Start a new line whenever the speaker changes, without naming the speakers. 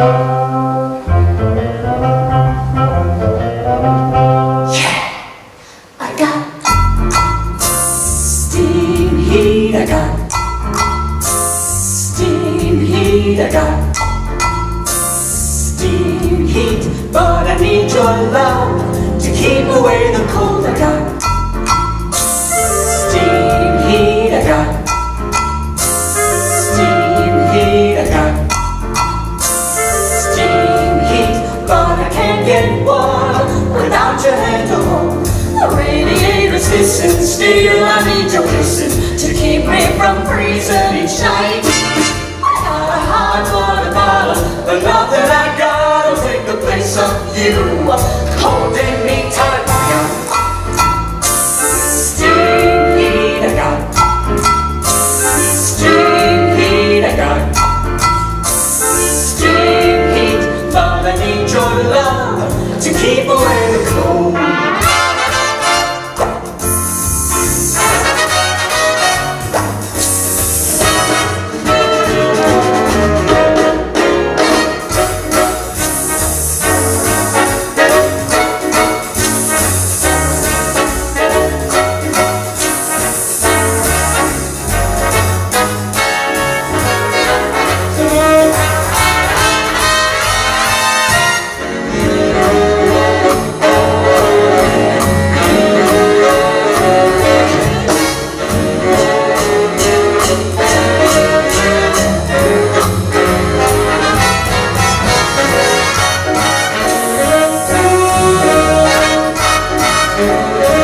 Yeah, I got steam heat. I got steam heat. I got steam heat. But I need your love to keep away the cold. I got. listen, still I need to listen to keep me from freezing each night. I got a hard water bottle, the love that I got'll take the place of you, holding me tight. Keep away. Yeah.